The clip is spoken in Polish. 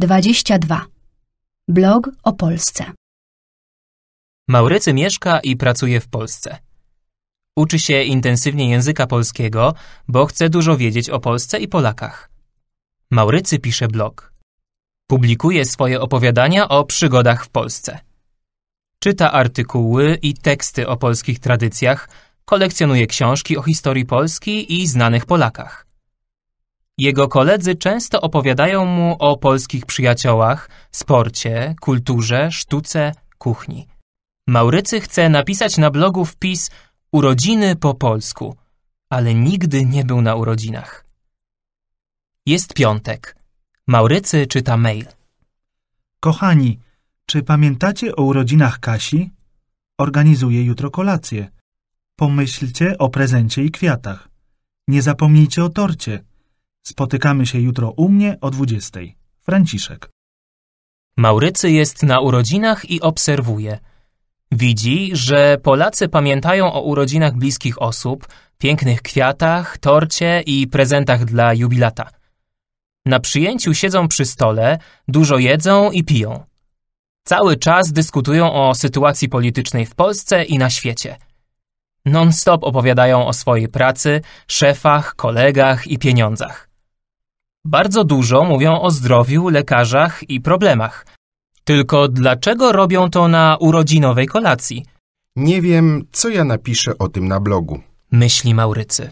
22. Blog o Polsce. Maurycy mieszka i pracuje w Polsce. Uczy się intensywnie języka polskiego, bo chce dużo wiedzieć o Polsce i Polakach. Maurycy pisze blog. Publikuje swoje opowiadania o przygodach w Polsce. Czyta artykuły i teksty o polskich tradycjach, kolekcjonuje książki o historii Polski i znanych Polakach. Jego koledzy często opowiadają mu o polskich przyjaciołach, sporcie, kulturze, sztuce, kuchni. Maurycy chce napisać na blogu wpis urodziny po polsku, ale nigdy nie był na urodzinach. Jest piątek. Maurycy czyta mail. Kochani, czy pamiętacie o urodzinach Kasi? Organizuję jutro kolację. Pomyślcie o prezencie i kwiatach. Nie zapomnijcie o torcie. Spotykamy się jutro u mnie o 20. Franciszek. Maurycy jest na urodzinach i obserwuje. Widzi, że Polacy pamiętają o urodzinach bliskich osób, pięknych kwiatach, torcie i prezentach dla jubilata. Na przyjęciu siedzą przy stole, dużo jedzą i piją. Cały czas dyskutują o sytuacji politycznej w Polsce i na świecie. Non-stop opowiadają o swojej pracy, szefach, kolegach i pieniądzach. Bardzo dużo mówią o zdrowiu, lekarzach i problemach. Tylko dlaczego robią to na urodzinowej kolacji? Nie wiem, co ja napiszę o tym na blogu. Myśli Maurycy.